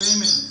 Amen.